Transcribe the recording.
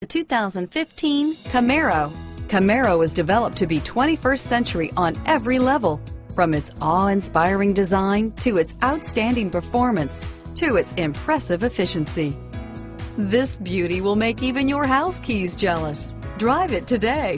The 2015 Camaro. Camaro was developed to be 21st century on every level, from its awe-inspiring design to its outstanding performance to its impressive efficiency. This beauty will make even your house keys jealous. Drive it today.